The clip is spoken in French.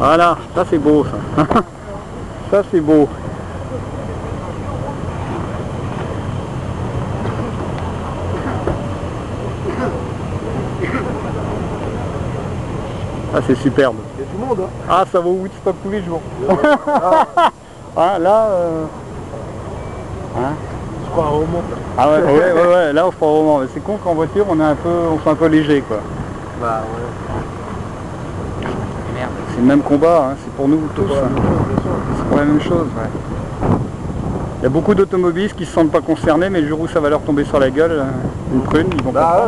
Voilà, ça c'est beau ça. ça c'est beau. Ah c'est superbe. Il y a du monde, hein Ah ça vaut Woodstock tous les jours. ah là... Euh... Hein Je crois un roman. ah ouais, ouais, ouais, ouais, là on se prend au. Mais c'est con qu'en voiture on est un peu, on soit un peu léger quoi. Bah ouais. Le même combat, hein, c'est pour nous tous. hein. C'est pour la même chose, ouais. Il y a beaucoup d'automobilistes qui se sentent pas concernés, mais le jour où ça va leur tomber sur la gueule, euh, une prune, ils vont Bah